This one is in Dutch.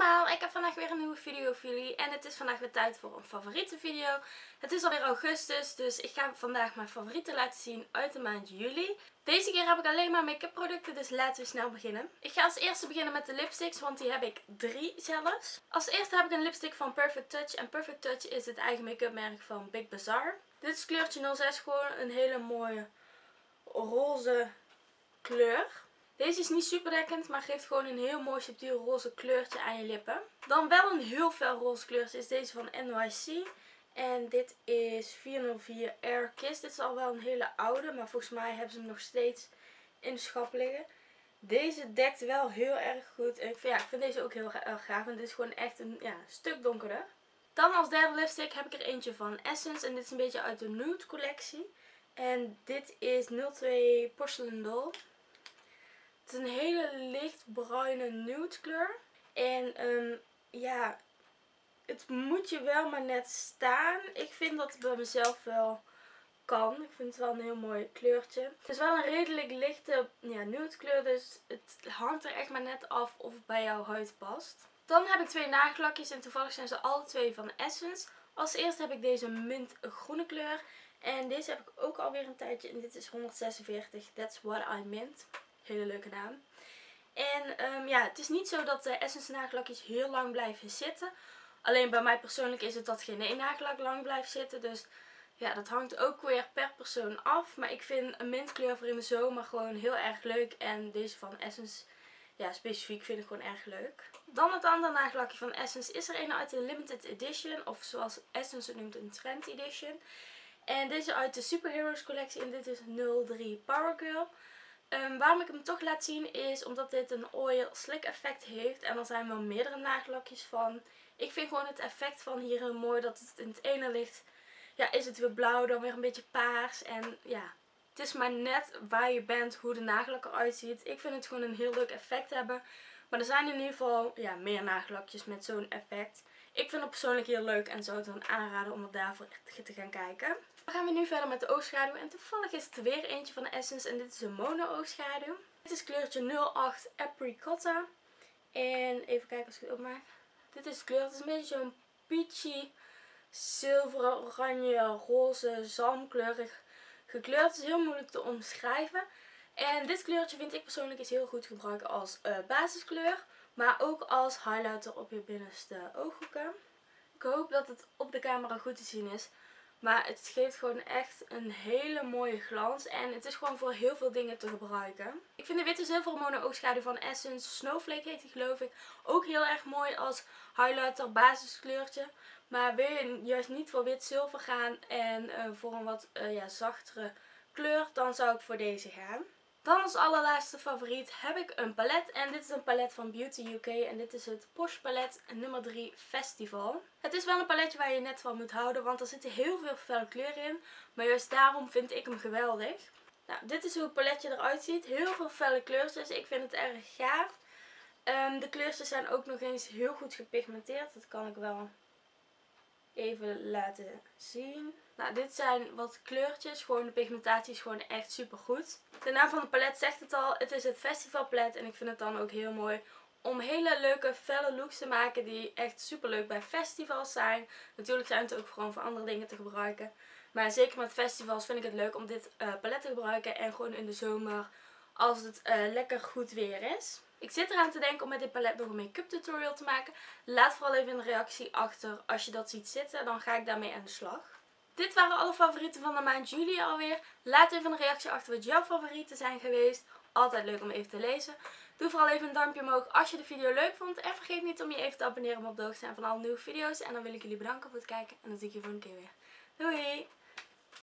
allemaal, ik heb vandaag weer een nieuwe video voor jullie en het is vandaag weer tijd voor een favoriete video. Het is alweer augustus, dus ik ga vandaag mijn favorieten laten zien uit de maand juli. Deze keer heb ik alleen maar make-up producten, dus laten we snel beginnen. Ik ga als eerste beginnen met de lipsticks, want die heb ik drie zelfs. Als eerste heb ik een lipstick van Perfect Touch en Perfect Touch is het eigen make-up merk van Big Bazaar. Dit is kleurtje 06, gewoon een hele mooie roze kleur. Deze is niet super dekkend, maar geeft gewoon een heel mooi subtiel roze kleurtje aan je lippen. Dan wel een heel fel roze kleurtje is deze van NYC. En dit is 404 Air Kiss. Dit is al wel een hele oude, maar volgens mij hebben ze hem nog steeds in de schap liggen. Deze dekt wel heel erg goed. En ik vind, ja, ik vind deze ook heel erg gaaf. En dit is gewoon echt een ja, stuk donkerder. Dan als derde lipstick heb ik er eentje van Essence. En dit is een beetje uit de Nude collectie. En dit is 02 Porcelain Doll. Het is een hele lichtbruine nude kleur. En um, ja, het moet je wel maar net staan. Ik vind dat het bij mezelf wel kan. Ik vind het wel een heel mooi kleurtje. Het is wel een redelijk lichte ja, nude kleur. Dus het hangt er echt maar net af of het bij jouw huid past. Dan heb ik twee nagellakjes en toevallig zijn ze alle twee van Essence. Als eerste heb ik deze mintgroene kleur. En deze heb ik ook alweer een tijdje. En dit is 146. That's what I meant hele leuke naam. En um, ja, het is niet zo dat de Essence nagellakjes heel lang blijven zitten. Alleen bij mij persoonlijk is het dat geen één nagellak lang blijft zitten. Dus ja, dat hangt ook weer per persoon af. Maar ik vind een mintkleur voor in de zomer gewoon heel erg leuk. En deze van Essence ja, specifiek vind ik gewoon erg leuk. Dan het andere nagellakje van Essence is er een uit de Limited Edition. Of zoals Essence het noemt een Trend Edition. En deze uit de Superheroes collectie. En dit is 03 Power Girl. Um, waarom ik hem toch laat zien is omdat dit een oil slick effect heeft. En er zijn wel meerdere nagellakjes van. Ik vind gewoon het effect van hier heel mooi dat het in het ene licht, ja, is het weer blauw, dan weer een beetje paars. En ja, het is maar net waar je bent, hoe de nagellak eruit ziet. Ik vind het gewoon een heel leuk effect hebben. Maar er zijn in ieder geval ja, meer nagellakjes met zo'n effect. Ik vind het persoonlijk heel leuk en zou het dan aanraden om er daarvoor te gaan kijken. Dan gaan we nu verder met de oogschaduw. En toevallig is het weer eentje van de Essence. En dit is een mono oogschaduw. Dit is kleurtje 08 Apricotta. En even kijken als ik het opmaak. Dit is de kleur. Het is een beetje zo'n peachy, zilver, oranje, roze, zalmkleurig gekleurd. Het is heel moeilijk te omschrijven. En dit kleurtje vind ik persoonlijk is heel goed gebruiken als uh, basiskleur. Maar ook als highlighter op je binnenste ooghoeken. Ik hoop dat het op de camera goed te zien is. Maar het geeft gewoon echt een hele mooie glans. En het is gewoon voor heel veel dingen te gebruiken. Ik vind de witte zilveren mono oogschaduw van Essence, Snowflake heet die geloof ik, ook heel erg mooi als highlighter basiskleurtje. Maar wil je juist niet voor wit zilver gaan en uh, voor een wat uh, ja, zachtere kleur, dan zou ik voor deze gaan. Dan als allerlaatste favoriet heb ik een palet. En dit is een palet van Beauty UK. En dit is het Posh palet nummer 3 Festival. Het is wel een paletje waar je net van moet houden. Want er zitten heel veel felle kleuren in. Maar juist daarom vind ik hem geweldig. Nou, dit is hoe het paletje eruit ziet. Heel veel felle kleurtjes. Ik vind het erg gaaf. Um, de kleurtjes zijn ook nog eens heel goed gepigmenteerd. Dat kan ik wel even laten zien. Nou, dit zijn wat kleurtjes. Gewoon de pigmentatie is gewoon echt super goed. De naam van het palet zegt het al. Het is het festivalpalet. En ik vind het dan ook heel mooi om hele leuke felle looks te maken die echt super leuk bij festivals zijn. Natuurlijk zijn het ook gewoon voor andere dingen te gebruiken. Maar zeker met festivals vind ik het leuk om dit uh, palet te gebruiken. En gewoon in de zomer als het uh, lekker goed weer is. Ik zit eraan te denken om met dit palet nog een make-up tutorial te maken. Laat vooral even een reactie achter als je dat ziet zitten. Dan ga ik daarmee aan de slag. Dit waren alle favorieten van de maand juli alweer. Laat even een reactie achter wat jouw favorieten zijn geweest. Altijd leuk om even te lezen. Doe vooral even een duimpje omhoog als je de video leuk vond. En vergeet niet om je even te abonneren om op de hoogte te zijn van alle nieuwe video's. En dan wil ik jullie bedanken voor het kijken. En dan zie ik je volgende keer weer. Doei!